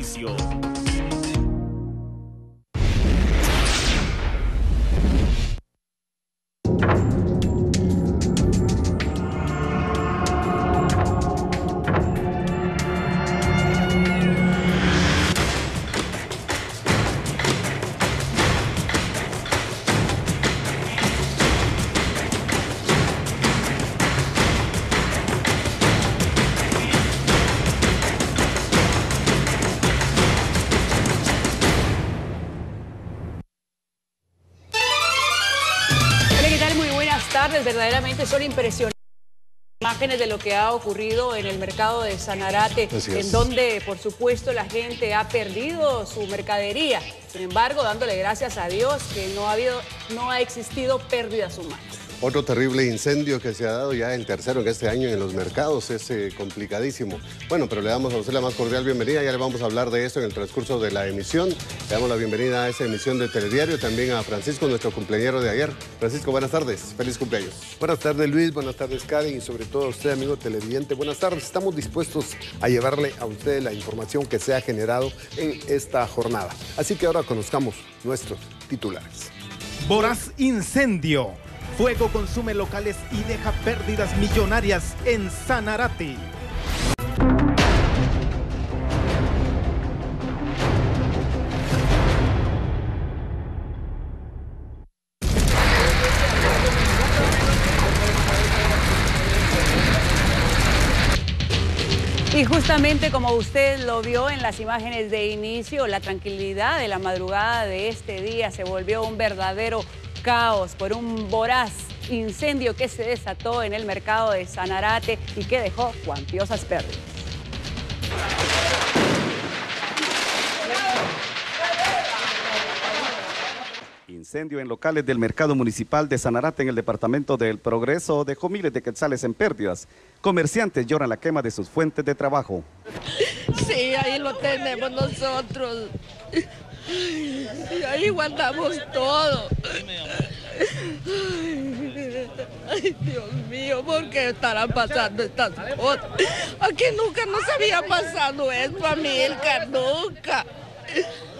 inicio. Son impresionantes imágenes de lo que ha ocurrido en el mercado de Sanarate, en donde por supuesto la gente ha perdido su mercadería. Sin embargo, dándole gracias a Dios que no ha habido, no ha existido pérdidas humanas. Otro terrible incendio que se ha dado ya el tercero en este año en los mercados, es eh, complicadísimo. Bueno, pero le damos a usted la más cordial bienvenida, ya le vamos a hablar de esto en el transcurso de la emisión. Le damos la bienvenida a esa emisión de Telediario, también a Francisco, nuestro cumpleañero de ayer. Francisco, buenas tardes, feliz cumpleaños. Buenas tardes Luis, buenas tardes Karen y sobre todo a usted amigo televidente. Buenas tardes, estamos dispuestos a llevarle a usted la información que se ha generado en esta jornada. Así que ahora conozcamos nuestros titulares. Voraz incendio Fuego consume locales y deja pérdidas millonarias en Sanarate. Y justamente como usted lo vio en las imágenes de inicio, la tranquilidad de la madrugada de este día se volvió un verdadero caos por un voraz incendio que se desató en el mercado de Sanarate y que dejó cuantiosas pérdidas. Incendio en locales del mercado municipal de Sanarate en el departamento del Progreso dejó miles de quetzales en pérdidas. Comerciantes lloran la quema de sus fuentes de trabajo. Sí, ahí lo tenemos nosotros. Y ahí guardamos todo. Ay, Dios mío, ¿por qué estarán pasando estas cosas? Aquí nunca nos había pasado esto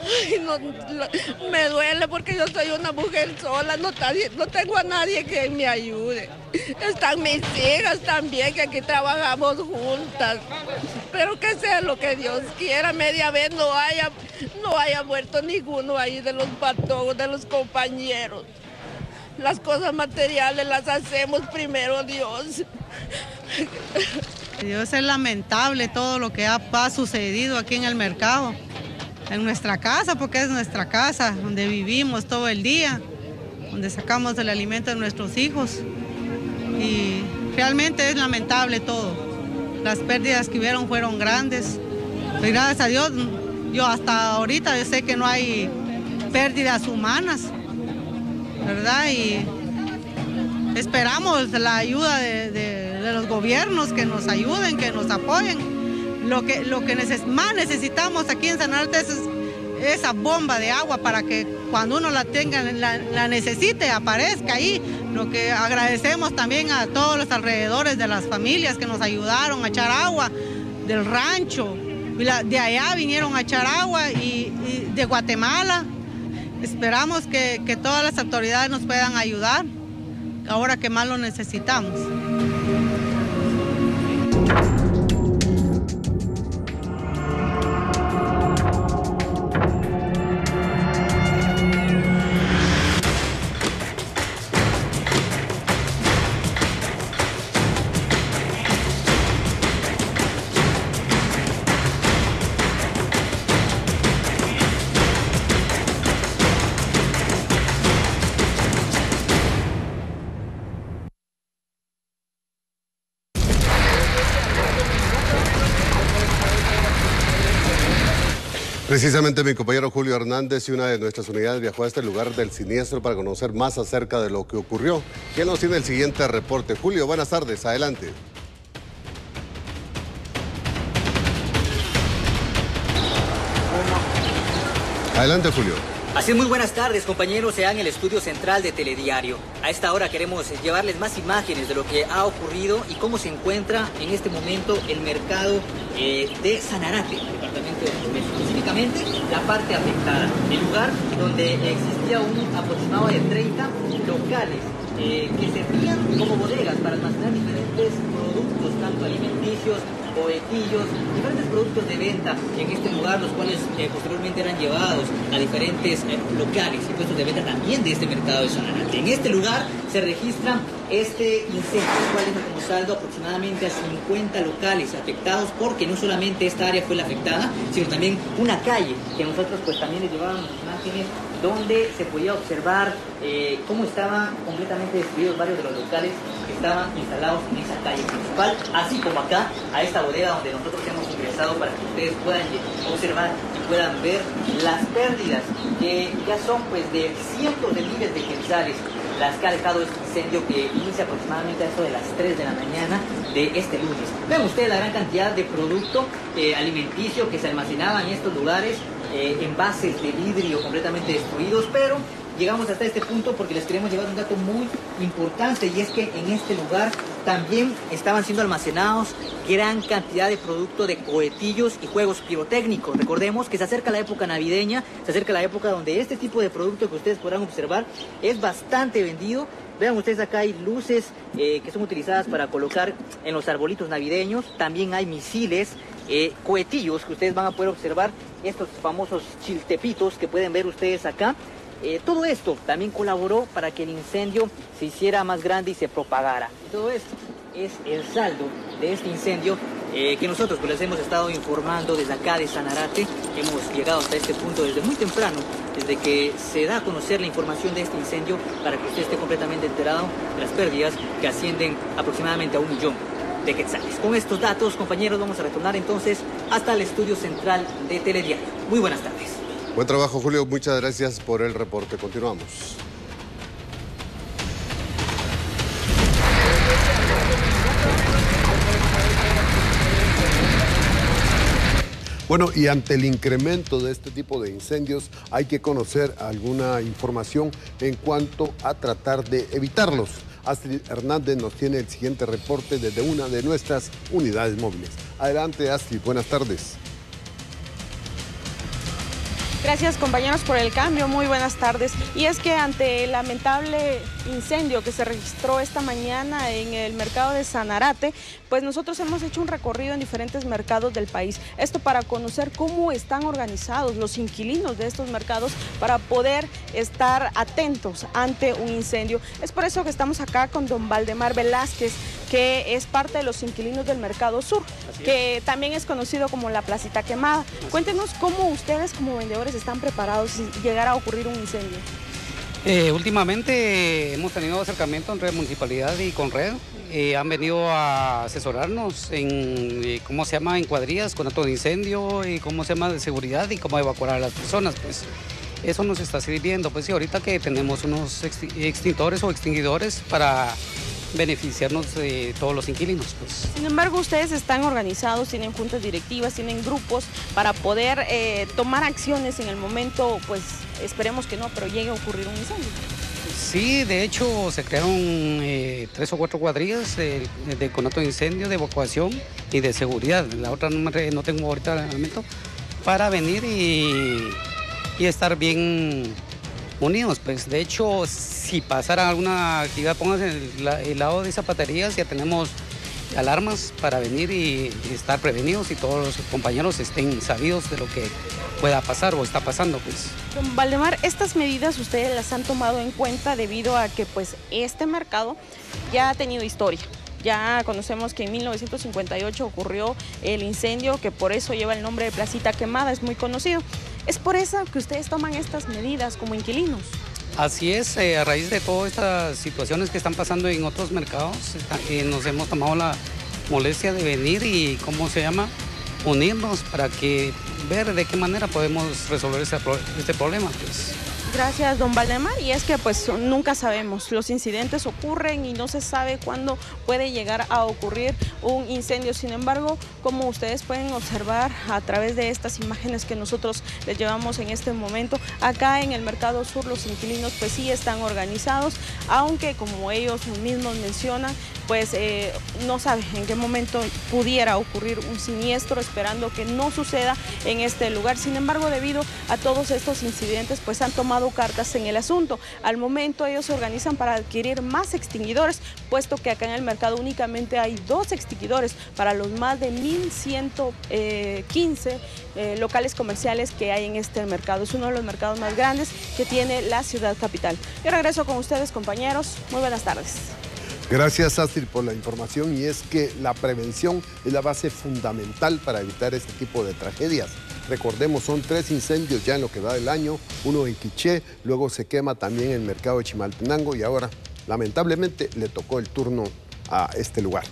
a mí, nunca. me duele porque yo soy una mujer sola, no, no, tengo a nadie que me ayude. Están mis hijas también, que aquí trabajamos juntas. Pero que sea lo que Dios quiera, media vez no haya, no haya muerto ninguno ahí de los patojos, de los compañeros. Las cosas materiales las hacemos primero Dios. Dios es lamentable todo lo que ha sucedido aquí en el mercado en nuestra casa, porque es nuestra casa, donde vivimos todo el día, donde sacamos el alimento de nuestros hijos. Y realmente es lamentable todo. Las pérdidas que hubieron fueron grandes. Pero gracias a Dios, yo hasta ahorita yo sé que no hay pérdidas humanas, ¿verdad? Y esperamos la ayuda de, los gobiernos que nos ayuden, que nos apoyen lo que, más necesitamos aquí en San Arte es esa bomba de agua para que cuando uno la tenga, la, necesite, aparezca ahí. Lo que agradecemos también a todos los alrededores de las familias que nos ayudaron a echar agua del rancho. De allá vinieron a echar agua y, de Guatemala. Esperamos que todas las autoridades nos puedan ayudar ahora que más lo necesitamos. Precisamente mi compañero Julio Hernández y una de nuestras unidades viajó a este lugar del siniestro para conocer más acerca de lo que ocurrió. ¿Quién nos tiene el siguiente reporte? Julio, buenas tardes, adelante. Adelante, Julio. Así muy buenas tardes, compañeros, sean el estudio central de Telediario. A esta hora queremos llevarles más imágenes de lo que ha ocurrido y cómo se encuentra en este momento el mercado eh, de Sanarate, la parte afectada, el lugar donde existía un aproximado de 30 locales eh, que servían como bodegas para almacenar diferentes productos, tanto alimenticios, bodetillos, diferentes productos de venta en este lugar, los cuales eh, posteriormente eran llevados a diferentes eh, locales y puestos de venta también de este mercado de Sanarate. En este lugar se registra este incendio, el cual deja como saldo aproximadamente a 50 locales afectados, porque no solamente esta área fue la afectada, sino también una calle que nosotros pues también les llevábamos imágenes donde se podía observar eh, cómo estaban completamente destruidos varios de los locales que estaban instalados en esa calle principal, así como acá, a esta bodega donde nosotros hemos ingresado para que ustedes puedan observar y puedan ver las pérdidas que ya son pues de cientos de miles de quetzales las que ha dejado este incendio que inicia aproximadamente a eso de las 3 de la mañana de este lunes. Ven ustedes la gran cantidad de producto eh, alimenticio que se almacenaba en estos lugares, eh, envases de vidrio completamente destruidos, pero llegamos hasta este punto porque les queremos llevar un dato muy importante y es que en este lugar también estaban siendo almacenados gran cantidad de producto de cohetillos y juegos pirotécnicos. Recordemos que se acerca la época navideña, se acerca la época donde este tipo de producto que ustedes podrán observar es bastante vendido. Vean ustedes acá hay luces eh, que son utilizadas para colocar en los arbolitos navideños. También hay misiles, eh, cohetillos que ustedes van a poder observar. Estos famosos chiltepitos que pueden ver ustedes acá. Eh, todo esto también colaboró para que el incendio se hiciera más grande y se propagara. todo esto es el saldo de este incendio eh, que nosotros pues, les hemos estado informando desde acá de Sanarate. Hemos llegado hasta este punto desde muy temprano, desde que se da a conocer la información de este incendio para que usted esté completamente enterado de las pérdidas que ascienden aproximadamente a un millón de quetzales. Con estos datos, compañeros, vamos a retornar entonces hasta el estudio central de Telediario. Muy buenas tardes. Buen trabajo, Julio. Muchas gracias por el reporte. Continuamos. Bueno, y ante el incremento de este tipo de incendios hay que conocer alguna información en cuanto a tratar de evitarlos. Astrid Hernández nos tiene el siguiente reporte desde una de nuestras unidades móviles. Adelante, Astrid, buenas tardes. Gracias compañeros por el cambio, muy buenas tardes. Y es que ante el lamentable incendio que se registró esta mañana en el mercado de Sanarate, pues nosotros hemos hecho un recorrido en diferentes mercados del país. Esto para conocer cómo están organizados los inquilinos de estos mercados para poder estar atentos ante un incendio. Es por eso que estamos acá con don Valdemar Velázquez, que es parte de los inquilinos del Mercado Sur, que también es conocido como la Placita Quemada. Cuéntenos cómo ustedes como vendedores están preparados si llegara a ocurrir un incendio. Eh, últimamente hemos tenido acercamiento entre municipalidad y Conred. Eh, han venido a asesorarnos en eh, cómo se llama en cuadrillas con acto de incendio y cómo se llama de seguridad y cómo evacuar a las personas. Pues eso nos está sirviendo. Pues sí, ahorita que tenemos unos extintores o extinguidores para beneficiarnos de todos los inquilinos. Pues. Sin embargo, ustedes están organizados, tienen juntas directivas, tienen grupos para poder eh, tomar acciones en el momento, pues esperemos que no, pero llegue a ocurrir un incendio. Sí, de hecho se crearon eh, tres o cuatro cuadrillas de, conato de incendio, de evacuación y de seguridad. La otra no, no tengo ahorita el momento para venir y, y estar bien unidos. Pues de hecho, si pasara alguna actividad, pónganse el, el lado de zapaterías, ya tenemos alarmas para venir y, estar prevenidos y todos los compañeros estén sabidos de lo que pueda pasar o está pasando pues. Valdemar, estas medidas ustedes las han tomado en cuenta debido a que pues este mercado ya ha tenido historia. Ya conocemos que en 1958 ocurrió el incendio, que por eso lleva el nombre de Placita Quemada, es muy conocido. Es por eso que ustedes toman estas medidas como inquilinos. Así es, eh, a raíz de todas estas situaciones que están pasando en otros mercados, eh, nos hemos tomado la molestia de venir y, ¿cómo se llama? Unirnos para que ver de qué manera podemos resolver este problema. Pues. Gracias, don Valdemar. Y es que pues nunca sabemos, los incidentes ocurren y no se sabe cuándo puede llegar a ocurrir un incendio. Sin embargo, como ustedes pueden observar a través de estas imágenes que nosotros les llevamos en este momento, acá en el Mercado Sur los inquilinos pues sí están organizados, aunque como ellos mismos mencionan, pues eh, no saben en qué momento pudiera ocurrir un siniestro, esperando que no suceda en este lugar. Sin embargo, debido a todos estos incidentes, pues han tomado cartas en el asunto. Al momento ellos se organizan para adquirir más extinguidores, puesto que acá en el mercado únicamente hay dos extinguidores para los más de 1.115 eh, locales comerciales que hay en este mercado. Es uno de los mercados más grandes que tiene la ciudad capital. Yo regreso con ustedes, compañeros. Muy buenas tardes. Gracias, Astrid, por la información. Y es que la prevención es la base fundamental para evitar este tipo de tragedias. Recordemos, son tres incendios ya en lo que va del año, uno en Quiché, luego se quema también el mercado de Chimaltenango y ahora, lamentablemente, le tocó el turno a este lugar.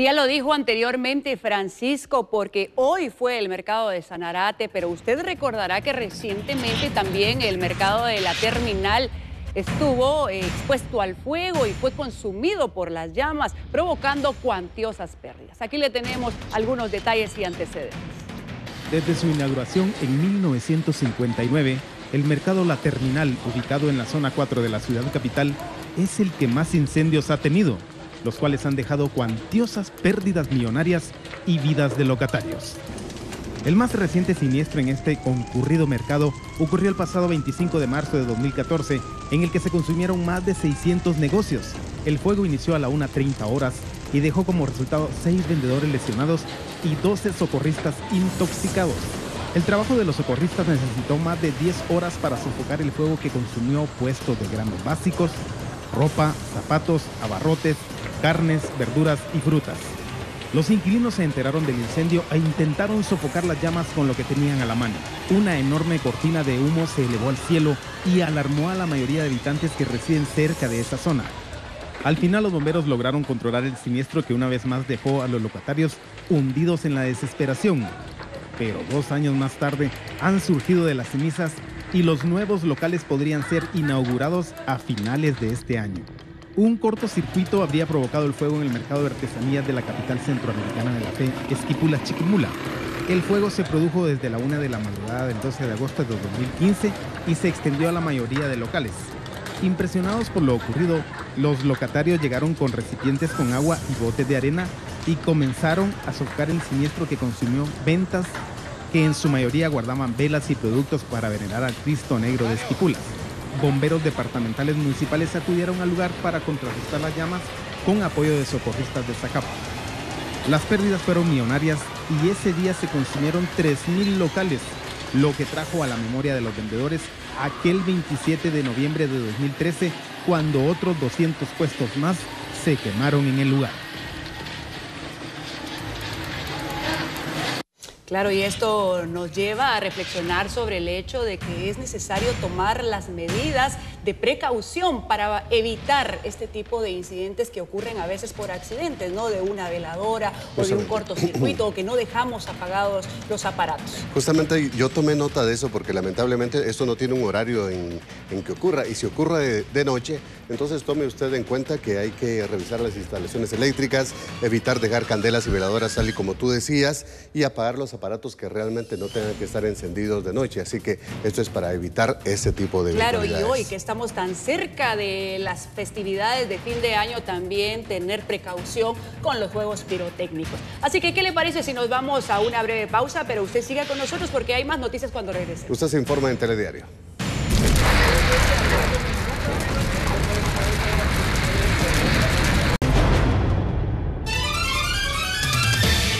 Y ya lo dijo anteriormente Francisco, porque hoy fue el mercado de Sanarate, pero usted recordará que recientemente también el mercado de la terminal estuvo expuesto al fuego y fue consumido por las llamas, provocando cuantiosas pérdidas. Aquí le tenemos algunos detalles y antecedentes. Desde su inauguración en 1959, el mercado La Terminal, ubicado en la zona 4 de la ciudad capital, es el que más incendios ha tenido los cuales han dejado cuantiosas pérdidas millonarias y vidas de locatarios. El más reciente siniestro en este concurrido mercado ocurrió el pasado 25 de marzo de 2014, en el que se consumieron más de 600 negocios. El fuego inició a la 1.30 horas y dejó como resultado 6 vendedores lesionados y 12 socorristas intoxicados. El trabajo de los socorristas necesitó más de 10 horas para sofocar el fuego que consumió puestos de granos básicos, ropa, zapatos, abarrotes, carnes, verduras y frutas. Los inquilinos se enteraron del incendio e intentaron sofocar las llamas con lo que tenían a la mano. Una enorme cortina de humo se elevó al cielo y alarmó a la mayoría de habitantes que residen cerca de esa zona. Al final los bomberos lograron controlar el siniestro que una vez más dejó a los locatarios hundidos en la desesperación. Pero dos años más tarde han surgido de las cenizas y los nuevos locales podrían ser inaugurados a finales de este año. Un cortocircuito habría provocado el fuego en el mercado de artesanías de la capital centroamericana de la fe, Esquipula Chiquimula. El fuego se produjo desde la una de la madrugada del 12 de agosto de 2015 y se extendió a la mayoría de locales. Impresionados por lo ocurrido, los locatarios llegaron con recipientes con agua y botes de arena y comenzaron a sofocar el siniestro que consumió ventas que en su mayoría guardaban velas y productos para venerar al Cristo Negro de Esquipulas bomberos departamentales municipales acudieron al lugar para contrarrestar las llamas con apoyo de socorristas de Zacapa. Las pérdidas fueron millonarias y ese día se consumieron 3.000 locales, lo que trajo a la memoria de los vendedores aquel 27 de noviembre de 2013 cuando otros 200 puestos más se quemaron en el lugar. Claro, y esto nos lleva a reflexionar sobre el hecho de que es necesario tomar las medidas de precaución para evitar este tipo de incidentes que ocurren a veces por accidentes, ¿no? De una veladora o de un cortocircuito o que no dejamos apagados los aparatos. Justamente yo tomé nota de eso porque lamentablemente esto no tiene un horario en, que ocurra y si ocurre de, noche, entonces tome usted en cuenta que hay que revisar las instalaciones eléctricas, evitar dejar candelas y veladoras tal y como tú decías y apagar los aparatos que realmente no tengan que estar encendidos de noche. Así que esto es para evitar ese tipo de Claro, y hoy que estamos tan cerca de las festividades de fin de año, también tener precaución con los juegos pirotécnicos. Así que, ¿qué le parece si nos vamos a una breve pausa? Pero usted siga con nosotros porque hay más noticias cuando regrese. Usted se informa en Telediario.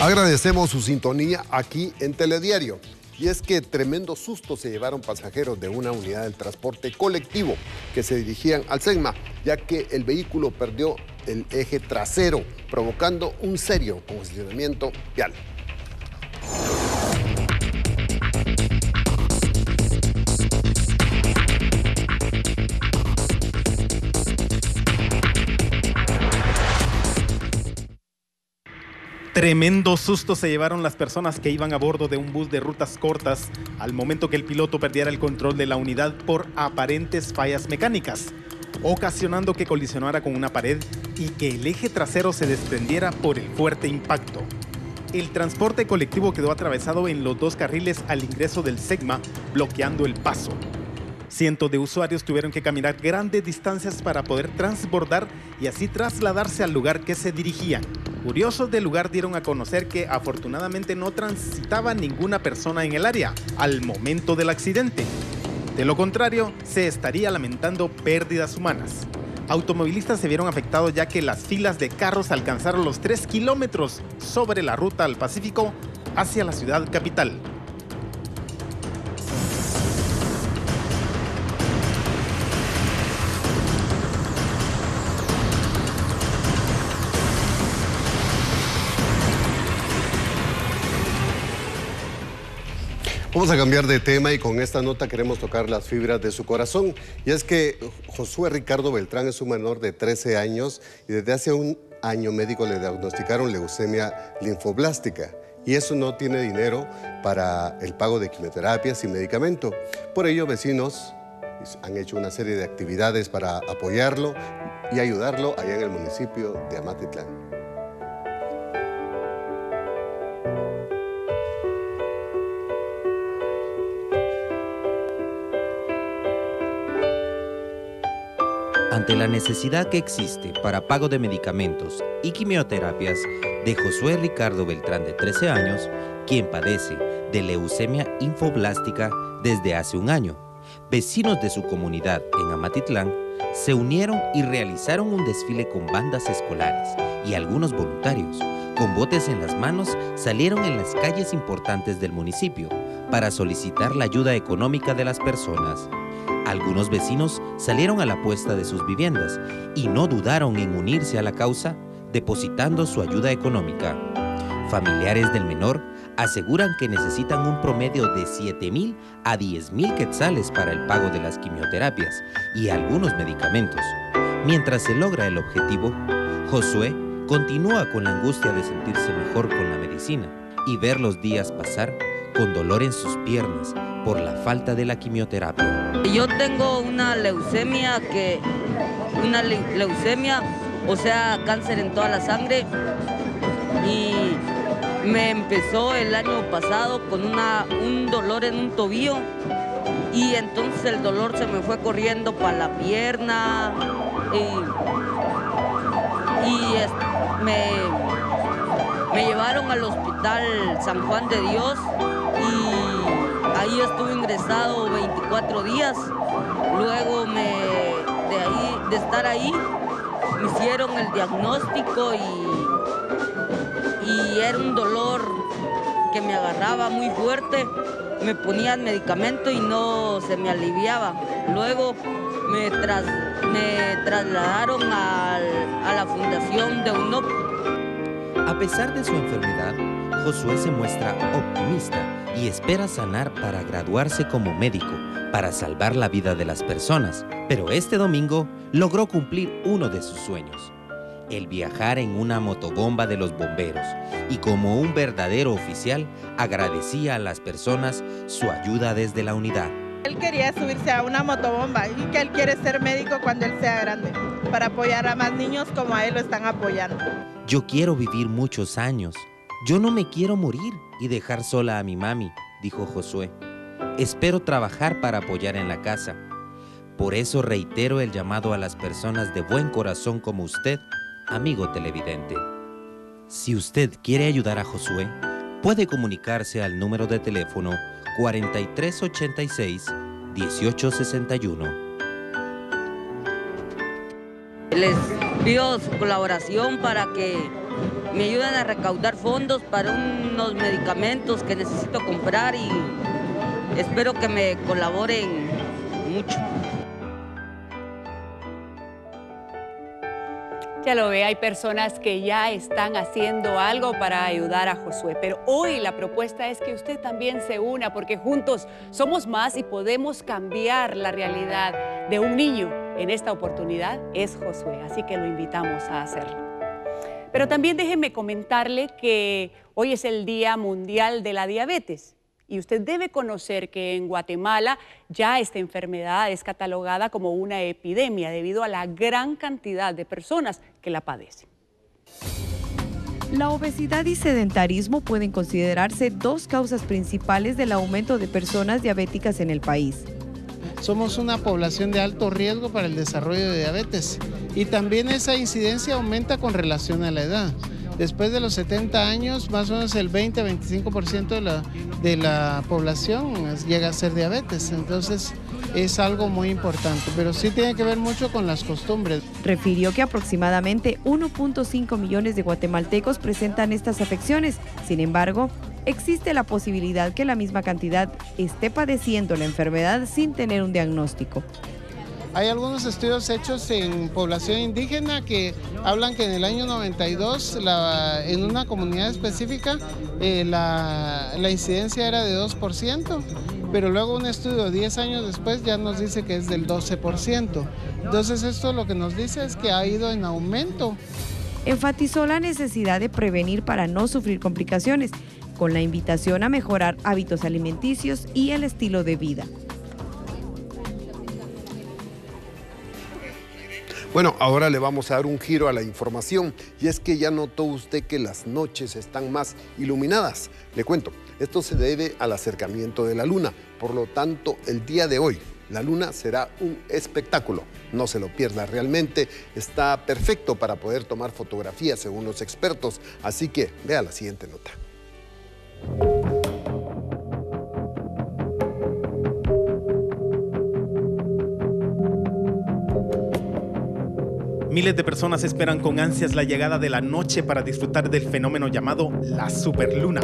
Agradecemos su sintonía aquí en Telediario. Y es que tremendo susto se llevaron pasajeros de una unidad del transporte colectivo que se dirigían al SEGMA, ya que el vehículo perdió el eje trasero, provocando un serio congestionamiento vial. Tremendo susto se llevaron las personas que iban a bordo de un bus de rutas cortas al momento que el piloto perdiera el control de la unidad por aparentes fallas mecánicas, ocasionando que colisionara con una pared y que el eje trasero se desprendiera por el fuerte impacto. El transporte colectivo quedó atravesado en los dos carriles al ingreso del SEGMA, bloqueando el paso. Cientos de usuarios tuvieron que caminar grandes distancias para poder transbordar y así trasladarse al lugar que se dirigían. Curiosos del lugar dieron a conocer que afortunadamente no transitaba ninguna persona en el área al momento del accidente. De lo contrario, se estaría lamentando pérdidas humanas. Automovilistas se vieron afectados ya que las filas de carros alcanzaron los 3 kilómetros sobre la ruta al Pacífico hacia la ciudad capital. Vamos a cambiar de tema y con esta nota queremos tocar las fibras de su corazón. Y es que Josué Ricardo Beltrán es un menor de 13 años y desde hace un año médico le diagnosticaron leucemia linfoblástica y eso no tiene dinero para el pago de quimioterapias y medicamento. Por ello, vecinos han hecho una serie de actividades para apoyarlo y ayudarlo allá en el municipio de Amatitlán. Ante la necesidad que existe para pago de medicamentos y quimioterapias de Josué Ricardo Beltrán de 13 años, quien padece de leucemia infoblástica desde hace un año, vecinos de su comunidad en Amatitlán se unieron y realizaron un desfile con bandas escolares y algunos voluntarios, con botes en las manos, salieron en las calles importantes del municipio para solicitar la ayuda económica de las personas algunos vecinos salieron a la puesta de sus viviendas y no dudaron en unirse a la causa depositando su ayuda económica. Familiares del menor aseguran que necesitan un promedio de 7 mil a 10 mil quetzales para el pago de las quimioterapias y algunos medicamentos. Mientras se logra el objetivo, Josué continúa con la angustia de sentirse mejor con la medicina y ver los días pasar con dolor en sus piernas por la falta de la quimioterapia. Yo tengo una leucemia que una leucemia, o sea, cáncer en toda la sangre y me empezó el año pasado con una, un dolor en un tobillo y entonces el dolor se me fue corriendo para la pierna y, me, me llevaron al hospital San Juan de Dios y ahí estuve ingresado 24 días. Luego me, de, ahí, de estar ahí me hicieron el diagnóstico y, y era un dolor que me agarraba muy fuerte. Me ponían medicamento y no se me aliviaba. Luego me, tras, me trasladaron a la fundación de UNOP. A pesar de su enfermedad, Josué se muestra optimista y espera sanar para graduarse como médico, para salvar la vida de las personas. Pero este domingo logró cumplir uno de sus sueños, el viajar en una motobomba de los bomberos, y como un verdadero oficial agradecía a las personas su ayuda desde la unidad. Él quería subirse a una motobomba y que él quiere ser médico cuando él sea grande, para apoyar a más niños como a él lo están apoyando. Yo quiero vivir muchos años yo no me quiero morir y dejar sola a mi mami, dijo Josué. Espero trabajar para apoyar en la casa. Por eso reitero el llamado a las personas de buen corazón como usted, amigo televidente. Si usted quiere ayudar a Josué, puede comunicarse al número de teléfono 4386-1861. Les pido su colaboración para que me ayudan a recaudar fondos para unos medicamentos que necesito comprar y espero que me colaboren mucho. Ya lo ve, hay personas que ya están haciendo algo para ayudar a Josué, pero hoy la propuesta es que usted también se una porque juntos somos más y podemos cambiar la realidad de un niño. En esta oportunidad es Josué, así que lo invitamos a hacerlo. Pero también déjeme comentarle que hoy es el Día Mundial de la Diabetes y usted debe conocer que en Guatemala ya esta enfermedad es catalogada como una epidemia debido a la gran cantidad de personas que la padecen. La obesidad y sedentarismo pueden considerarse dos causas principales del aumento de personas diabéticas en el país. Somos una población de alto riesgo para el desarrollo de diabetes y también esa incidencia aumenta con relación a la edad después de los 70 años, más o menos el 20-25% de la, de la población llega a ser diabetes. Entonces es algo muy importante, pero sí tiene que ver mucho con las costumbres. Refirió que aproximadamente 1.5 millones de guatemaltecos presentan estas afecciones. Sin embargo, existe la posibilidad que la misma cantidad esté padeciendo la enfermedad sin tener un diagnóstico. Hay algunos estudios hechos en población indígena que hablan que en el año 92, en una comunidad específica, eh, la, incidencia era de 2%, pero luego un estudio 10 años después ya nos dice que es del 12%. Entonces esto lo que nos dice es que ha ido en aumento. Enfatizó la necesidad de prevenir para no sufrir complicaciones, con la invitación a mejorar hábitos alimenticios y el estilo de vida. Bueno, ahora le vamos a dar un giro a la información y es que ya notó usted que las noches están más iluminadas. Le cuento, esto se debe al acercamiento de la luna, por lo tanto el día de hoy la luna será un espectáculo. No se lo pierda, realmente está perfecto para poder tomar fotografías según los expertos, así que vea la siguiente nota. Miles de personas esperan con ansias la llegada de la noche para disfrutar del fenómeno llamado la superluna,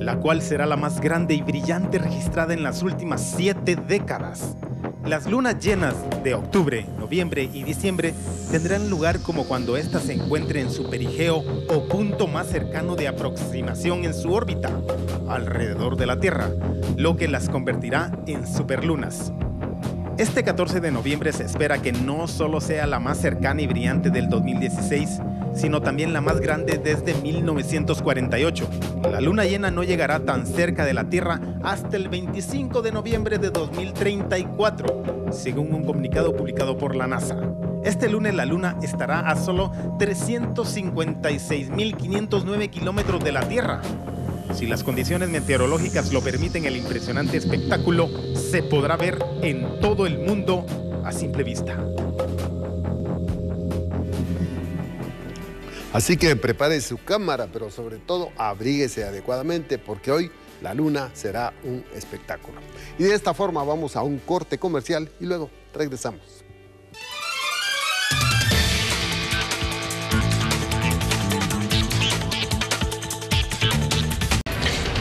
la cual será la más grande y brillante registrada en las últimas siete décadas. Las lunas llenas de octubre, noviembre y diciembre tendrán lugar como cuando ésta se encuentre en su perigeo o punto más cercano de aproximación en su órbita, alrededor de la Tierra, lo que las convertirá en superlunas. Este 14 de noviembre se espera que no solo sea la más cercana y brillante del 2016, sino también la más grande desde 1948. La luna llena no llegará tan cerca de la Tierra hasta el 25 de noviembre de 2034, según un comunicado publicado por la NASA. Este lunes la luna estará a solo 356.509 kilómetros de la Tierra, si las condiciones meteorológicas lo permiten, el impresionante espectáculo se podrá ver en todo el mundo a simple vista. Así que prepare su cámara, pero sobre todo abríguese adecuadamente porque hoy la luna será un espectáculo. Y de esta forma vamos a un corte comercial y luego regresamos.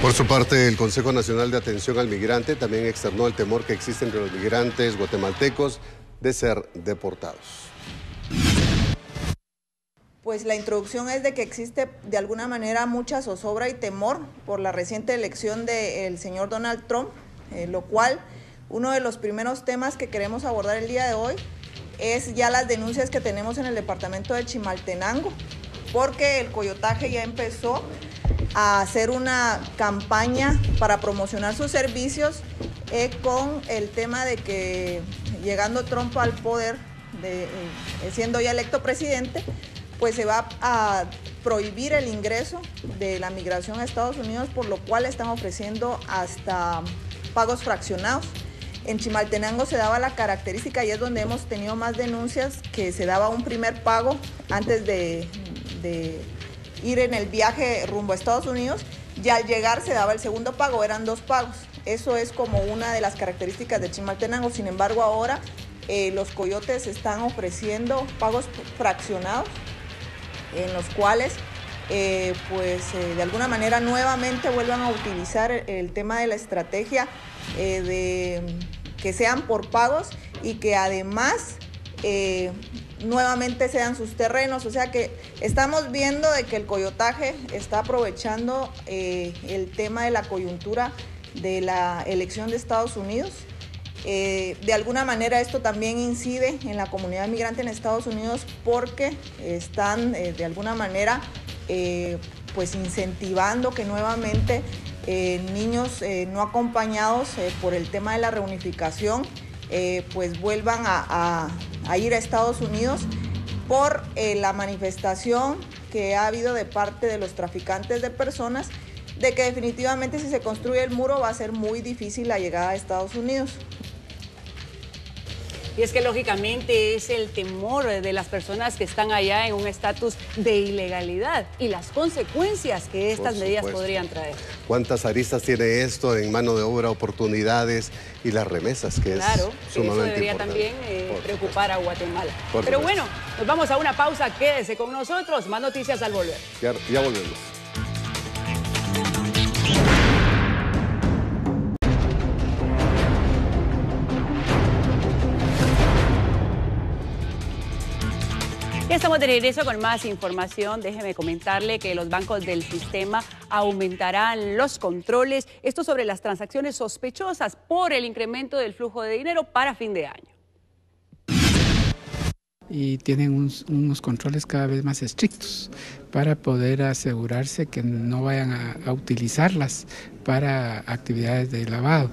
Por su parte, el Consejo Nacional de Atención al Migrante también externó el temor que existe entre los migrantes guatemaltecos de ser deportados. Pues la introducción es de que existe de alguna manera mucha zozobra y temor por la reciente elección del señor Donald Trump, eh, lo cual uno de los primeros temas que queremos abordar el día de hoy es ya las denuncias que tenemos en el departamento de Chimaltenango, porque el coyotaje ya empezó a hacer una campaña para promocionar sus servicios eh, con el tema de que llegando Trump al poder, eh, siendo ya electo presidente, pues se va a prohibir el ingreso de la migración a Estados Unidos, por lo cual están ofreciendo hasta pagos fraccionados. En Chimaltenango se daba la característica y es donde hemos tenido más denuncias que se daba un primer pago antes de ir en el viaje rumbo a Estados Unidos y al llegar se daba el segundo pago, eran dos pagos. Eso es como una de las características de Chimaltenango. Sin embargo, ahora eh, los coyotes están ofreciendo pagos fraccionados en los cuales eh, pues eh, de alguna manera nuevamente vuelvan a utilizar el, tema de la estrategia eh, de que sean por pagos y que además nuevamente sean sus terrenos. O sea que estamos viendo de que el coyotaje está aprovechando el tema de la coyuntura de la elección de Estados Unidos. De alguna manera esto también incide en la comunidad migrante en Estados Unidos porque están de alguna manera eh, pues incentivando que nuevamente eh, niños eh, no acompañados por el tema de la reunificación pues vuelvan a, ir a Estados Unidos por la manifestación que ha habido de parte de los traficantes de personas de que definitivamente si se construye el muro va a ser muy difícil la llegada a Estados Unidos. Y es que lógicamente es el temor de las personas que están allá en un estatus de ilegalidad y las consecuencias que estas medidas podrían traer. ¿Cuántas aristas tiene esto en mano de obra, oportunidades y las remesas, que claro, es sumamente eso debería también eh, preocupar a Guatemala. Pero bueno, nos vamos a una pausa, quédese con nosotros, más noticias al volver. ya volvemos. Estamos de regreso con más información. Déjeme comentarle que los bancos del sistema aumentarán los controles, esto sobre las transacciones sospechosas por el incremento del flujo de dinero para fin de año y tienen unos controles cada vez más estrictos para poder asegurarse que no vayan a utilizarlas para actividades de lavado.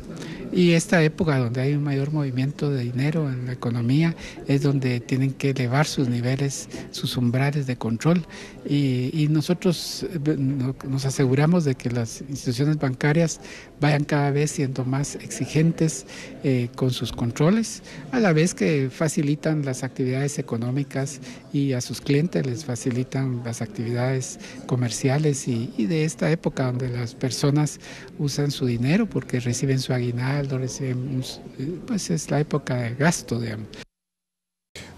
Y esta época donde hay un mayor movimiento de dinero en la economía es donde tienen que elevar sus niveles, sus umbrales de control. Y, nosotros eh, nos aseguramos de que las instituciones bancarias vayan cada vez siendo más exigentes eh, con sus controles, a la vez que facilitan las actividades económicas y a sus clientes les facilitan las actividades comerciales y, y de esta época donde las personas usan su dinero porque reciben su aguinaldo, reciben, pues es la época de gasto, digamos.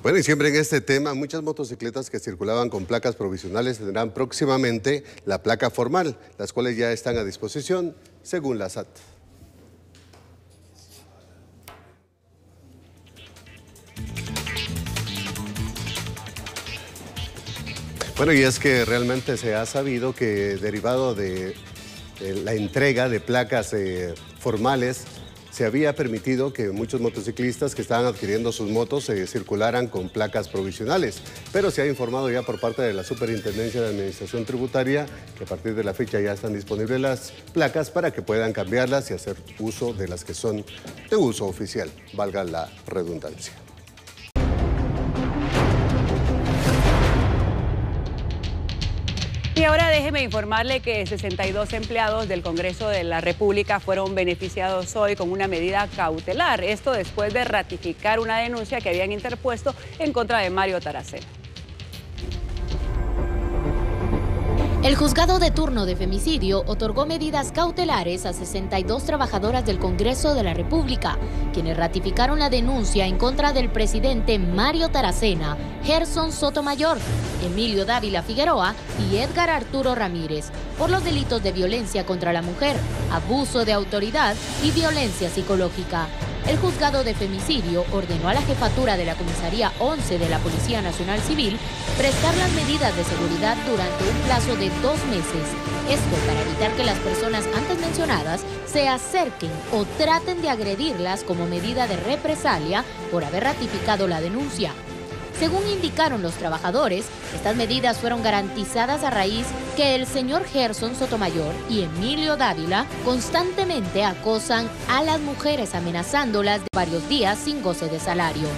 Bueno, y siempre en este tema, muchas motocicletas que circulaban con placas provisionales tendrán próximamente la placa formal, las cuales ya están a disposición según la SAT. Bueno, y es que realmente se ha sabido que derivado de eh, la entrega de placas eh, formales, se había permitido que muchos motociclistas que estaban adquiriendo sus motos eh, circularan con placas provisionales, pero se ha informado ya por parte de la Superintendencia de Administración Tributaria que a partir de la fecha ya están disponibles las placas para que puedan cambiarlas y hacer uso de las que son de uso oficial, valga la redundancia. Y ahora déjeme informarle que 62 empleados del Congreso de la República fueron beneficiados hoy con una medida cautelar. Esto después de ratificar una denuncia que habían interpuesto en contra de Mario Taracena. El juzgado de turno de femicidio otorgó medidas cautelares a 62 trabajadoras del Congreso de la República, quienes ratificaron la denuncia en contra del presidente Mario Taracena, Gerson Sotomayor, Emilio Dávila Figueroa y Edgar Arturo Ramírez por los delitos de violencia contra la mujer, abuso de autoridad y violencia psicológica. El juzgado de femicidio ordenó a la jefatura de la Comisaría 11 de la Policía Nacional Civil prestar las medidas de seguridad durante un plazo de dos meses. Esto para evitar que las personas antes mencionadas se acerquen o traten de agredirlas como medida de represalia por haber ratificado la denuncia. Según indicaron los trabajadores, estas medidas fueron garantizadas a raíz que el señor Gerson Sotomayor y Emilio Dávila constantemente acosan a las mujeres amenazándolas de varios días sin goce de salario.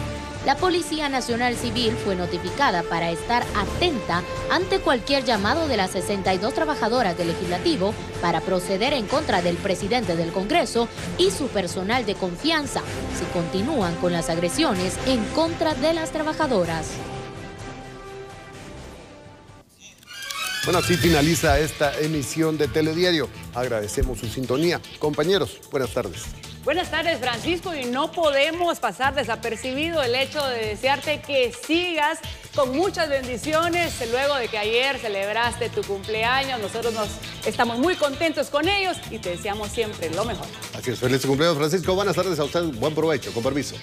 La Policía Nacional Civil fue notificada para estar atenta ante cualquier llamado de las 62 trabajadoras del legislativo para proceder en contra del presidente del Congreso y su personal de confianza si continúan con las agresiones en contra de las trabajadoras. Bueno, así finaliza esta emisión de Telediario. Agradecemos su sintonía. Compañeros, buenas tardes. Buenas tardes, Francisco, y no podemos pasar desapercibido el hecho de desearte que sigas con muchas bendiciones luego de que ayer celebraste tu cumpleaños. Nosotros nos estamos muy contentos con ellos y te deseamos siempre lo mejor. Así es, feliz cumpleaños, Francisco. Buenas tardes a usted, buen provecho, con permiso.